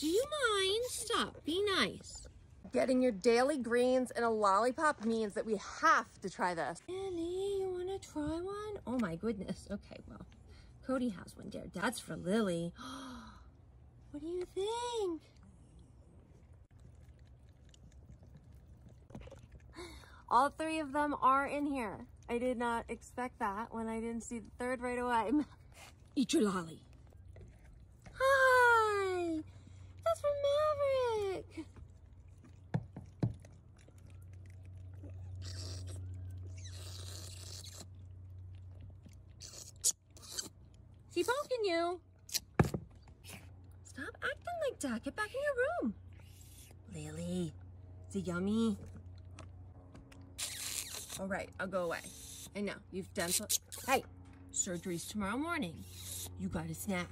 Do you mind? Stop. Be nice. Getting your daily greens and a lollipop means that we have to try this. Lily, you want to try one? Oh my goodness. Okay, well, Cody has one there. That's for Lily. what do you think? All three of them are in here. I did not expect that when I didn't see the third right away. Eat your lolly. She poking you. Stop acting like that. Get back in your room. Lily, is it yummy? All right, I'll go away. I know, you've done so. Hey, surgery's tomorrow morning. You got a snack.